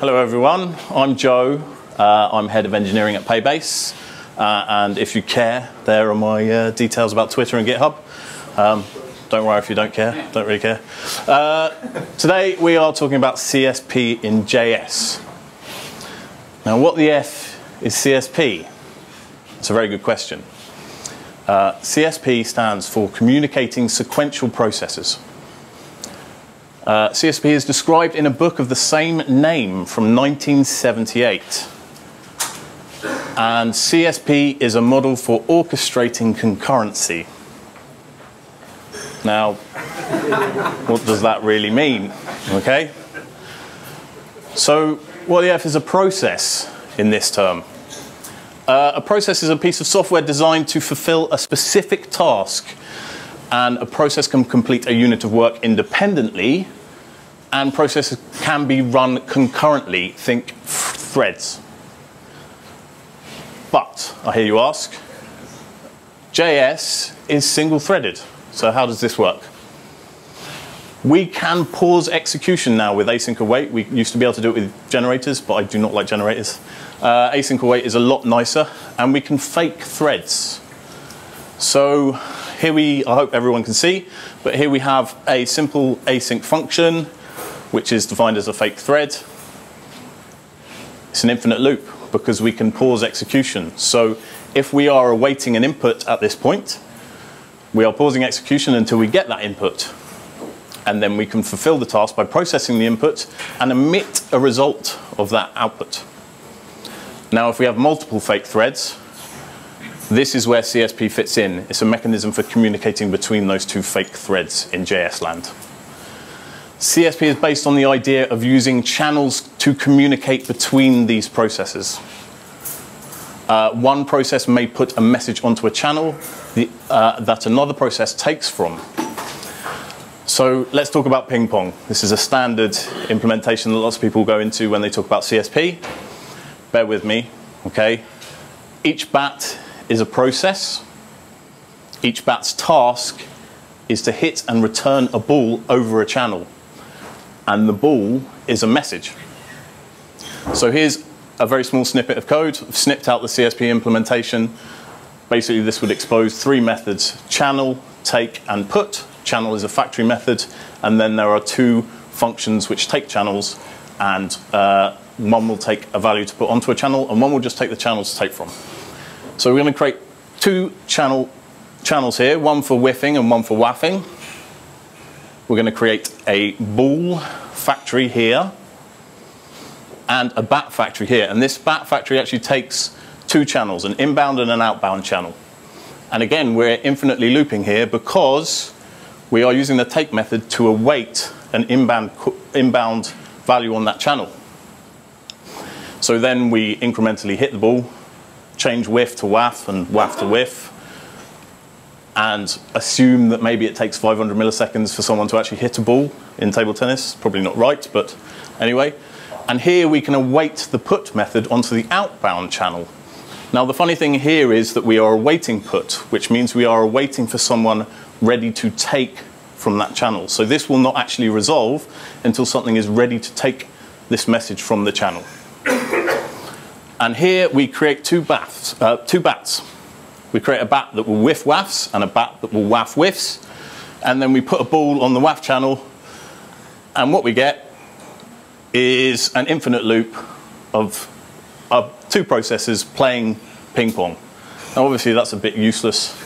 Hello everyone, I'm Joe. Uh, I'm head of engineering at Paybase. Uh, and if you care, there are my uh, details about Twitter and GitHub. Um, don't worry if you don't care, don't really care. Uh, today we are talking about CSP in JS. Now what the F is CSP? It's a very good question. Uh, CSP stands for Communicating Sequential Processes. Uh, CSP is described in a book of the same name from 1978. And CSP is a model for orchestrating concurrency. Now, what does that really mean? Okay? So, what the F is a process in this term. Uh, a process is a piece of software designed to fulfill a specific task, and a process can complete a unit of work independently, and processes can be run concurrently. Think threads. But, I hear you ask, JS is single-threaded. So how does this work? We can pause execution now with async await. We used to be able to do it with generators, but I do not like generators. Uh, async await is a lot nicer, and we can fake threads. So here we, I hope everyone can see, but here we have a simple async function, which is defined as a fake thread. It's an infinite loop because we can pause execution. So if we are awaiting an input at this point, we are pausing execution until we get that input. And then we can fulfill the task by processing the input and emit a result of that output. Now, if we have multiple fake threads, this is where CSP fits in. It's a mechanism for communicating between those two fake threads in JS land. CSP is based on the idea of using channels to communicate between these processes. Uh, one process may put a message onto a channel the, uh, that another process takes from. So let's talk about ping pong. This is a standard implementation that lots of people go into when they talk about CSP bear with me, okay? Each bat is a process. Each bat's task is to hit and return a ball over a channel. And the ball is a message. So here's a very small snippet of code. I've snipped out the CSP implementation. Basically, this would expose three methods, channel, take, and put. Channel is a factory method. And then there are two functions which take channels and uh, one will take a value to put onto a channel, and one will just take the channels to take from. So we're going to create two channel channels here, one for whiffing and one for waffing. We're going to create a ball factory here and a bat factory here. And this bat factory actually takes two channels, an inbound and an outbound channel. And again, we're infinitely looping here because we are using the take method to await an inbound, inbound value on that channel. So then we incrementally hit the ball, change whiff to waff and waff to whiff, and assume that maybe it takes 500 milliseconds for someone to actually hit a ball in table tennis. Probably not right, but anyway. And here we can await the put method onto the outbound channel. Now the funny thing here is that we are awaiting put, which means we are awaiting for someone ready to take from that channel. So this will not actually resolve until something is ready to take this message from the channel. And here we create two bats, uh, two bats. We create a bat that will whiff waffs and a bat that will waff whiffs. And then we put a ball on the waff channel. And what we get is an infinite loop of, two processes playing ping pong. Now obviously that's a bit useless.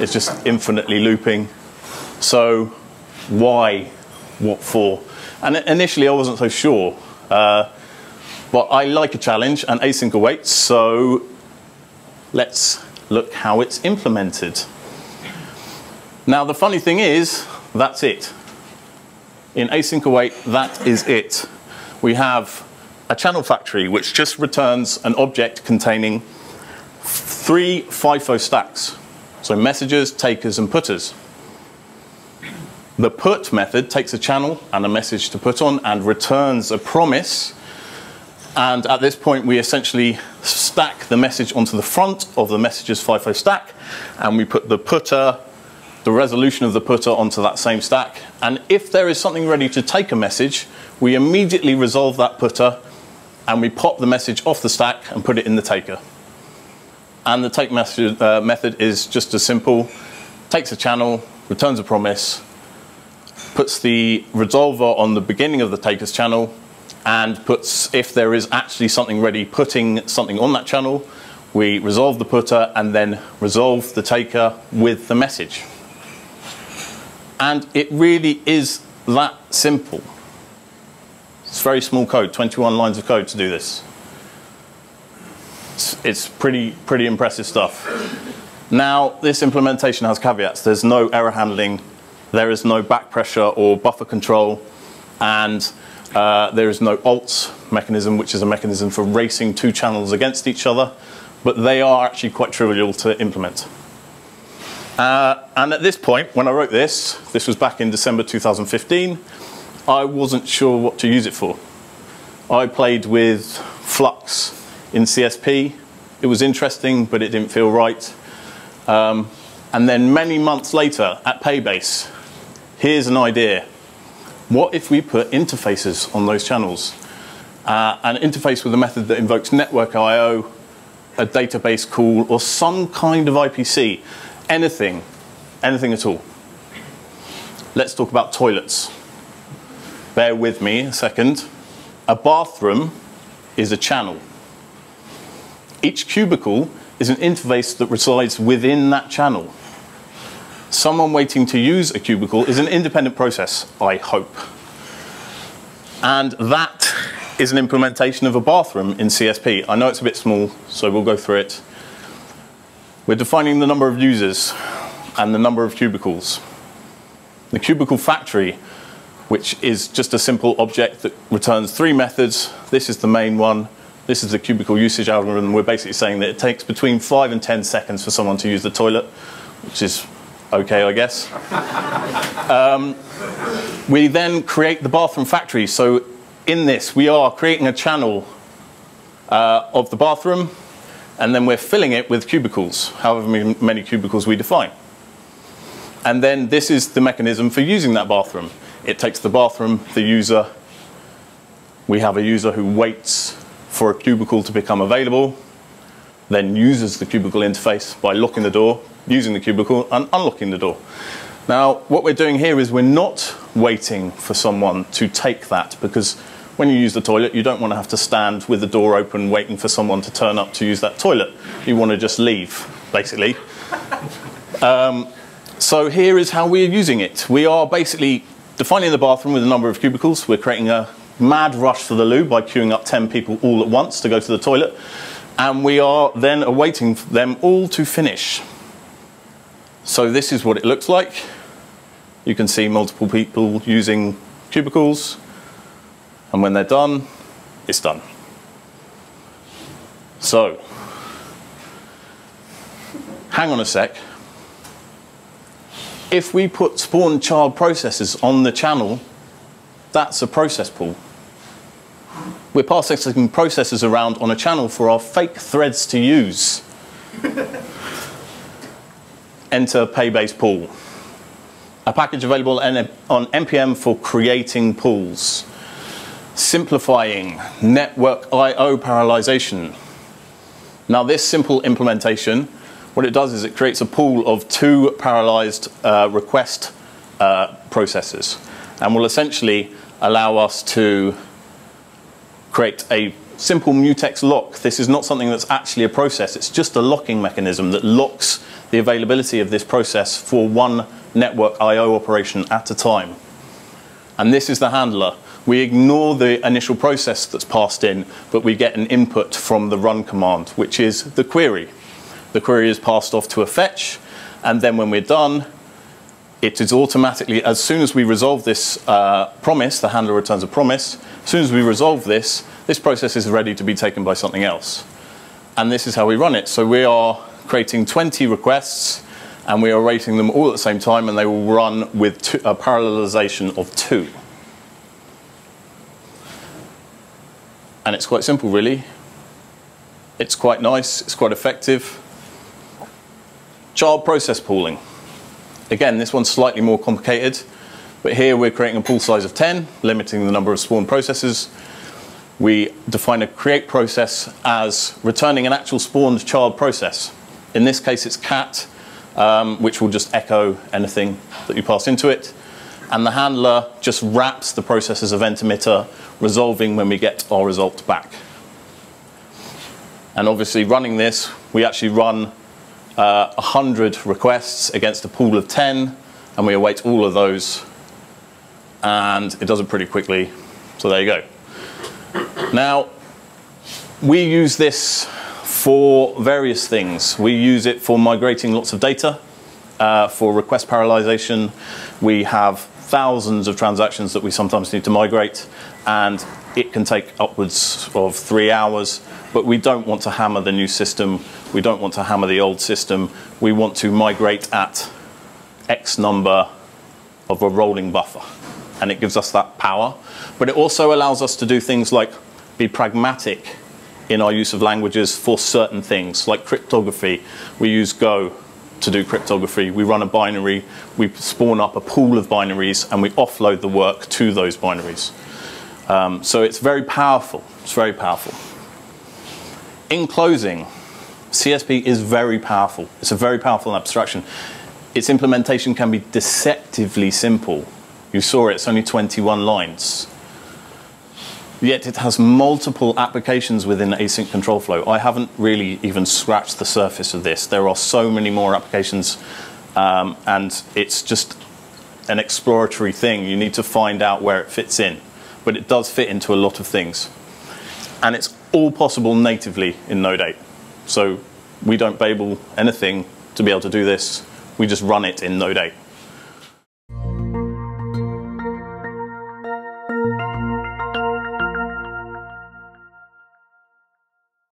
It's just infinitely looping. So why, what for? And initially I wasn't so sure. Uh, but I like a challenge and async awaits, so let's look how it's implemented. Now the funny thing is, that's it. In async await, that is it. We have a channel factory which just returns an object containing three FIFO stacks. So messengers, takers, and putters. The put method takes a channel and a message to put on and returns a promise and at this point, we essentially stack the message onto the front of the messages FIFO stack, and we put the putter, the resolution of the putter onto that same stack. And if there is something ready to take a message, we immediately resolve that putter and we pop the message off the stack and put it in the taker. And the take method, uh, method is just as simple. Takes a channel, returns a promise, puts the resolver on the beginning of the taker's channel, and puts, if there is actually something ready, putting something on that channel, we resolve the putter and then resolve the taker with the message. And it really is that simple. It's very small code, 21 lines of code to do this. It's, it's pretty, pretty impressive stuff. Now, this implementation has caveats. There's no error handling, there is no back pressure or buffer control, and uh, there is no ALTS mechanism, which is a mechanism for racing two channels against each other, but they are actually quite trivial to implement. Uh, and at this point, when I wrote this, this was back in December 2015, I wasn't sure what to use it for. I played with Flux in CSP. It was interesting, but it didn't feel right. Um, and then many months later at Paybase, here's an idea. What if we put interfaces on those channels? Uh, an interface with a method that invokes network I.O., a database call, or some kind of IPC. Anything, anything at all. Let's talk about toilets bear with me a second. A bathroom is a channel. Each cubicle is an interface that resides within that channel. Someone waiting to use a cubicle is an independent process, I hope. And that is an implementation of a bathroom in CSP. I know it's a bit small, so we'll go through it. We're defining the number of users and the number of cubicles. The cubicle factory which is just a simple object that returns three methods. This is the main one. This is the cubicle usage algorithm. We're basically saying that it takes between five and 10 seconds for someone to use the toilet, which is okay, I guess. um, we then create the bathroom factory. So in this, we are creating a channel uh, of the bathroom, and then we're filling it with cubicles, however many cubicles we define. And then this is the mechanism for using that bathroom. It takes the bathroom, the user. We have a user who waits for a cubicle to become available, then uses the cubicle interface by locking the door, using the cubicle, and unlocking the door. Now, what we're doing here is we're not waiting for someone to take that because when you use the toilet, you don't want to have to stand with the door open waiting for someone to turn up to use that toilet. You want to just leave, basically. Um, so here is how we're using it. We are basically Defining the bathroom with a number of cubicles, we're creating a mad rush for the loo by queuing up 10 people all at once to go to the toilet. And we are then awaiting them all to finish. So this is what it looks like. You can see multiple people using cubicles. And when they're done, it's done. So, hang on a sec if we put spawn child processes on the channel, that's a process pool. We're passing processes around on a channel for our fake threads to use. Enter paybase pool. A package available on NPM for creating pools. Simplifying network I.O. parallelization. Now this simple implementation what it does is it creates a pool of two parallelized uh, request uh, processes and will essentially allow us to create a simple mutex lock. This is not something that's actually a process, it's just a locking mechanism that locks the availability of this process for one network I.O. operation at a time. And this is the handler. We ignore the initial process that's passed in, but we get an input from the run command, which is the query. The query is passed off to a fetch, and then when we're done, it is automatically, as soon as we resolve this uh, promise, the handler returns a promise, as soon as we resolve this, this process is ready to be taken by something else. And this is how we run it. So we are creating 20 requests, and we are rating them all at the same time, and they will run with two, a parallelization of two. And it's quite simple, really. It's quite nice, it's quite effective. Child process pooling. Again, this one's slightly more complicated, but here we're creating a pool size of 10, limiting the number of spawn processes. we define a create process as returning an actual spawned child process. In this case, it's cat, um, which will just echo anything that you pass into it. And the handler just wraps the process's event emitter, resolving when we get our result back. And obviously running this, we actually run uh, 100 requests against a pool of 10, and we await all of those. And it does it pretty quickly. So there you go. Now, we use this for various things. We use it for migrating lots of data, uh, for request parallelization. We have thousands of transactions that we sometimes need to migrate, and it can take upwards of three hours, but we don't want to hammer the new system. We don't want to hammer the old system. We want to migrate at X number of a rolling buffer, and it gives us that power. But it also allows us to do things like be pragmatic in our use of languages for certain things, like cryptography. We use Go to do cryptography. We run a binary, we spawn up a pool of binaries, and we offload the work to those binaries. Um, so it's very powerful. It's very powerful. In closing, CSP is very powerful. It's a very powerful abstraction. Its implementation can be deceptively simple. You saw it, it's only 21 lines yet it has multiple applications within async control flow. I haven't really even scratched the surface of this. There are so many more applications, um, and it's just an exploratory thing. You need to find out where it fits in, but it does fit into a lot of things. And it's all possible natively in Node 8. So we don't Babel anything to be able to do this. We just run it in Node 8.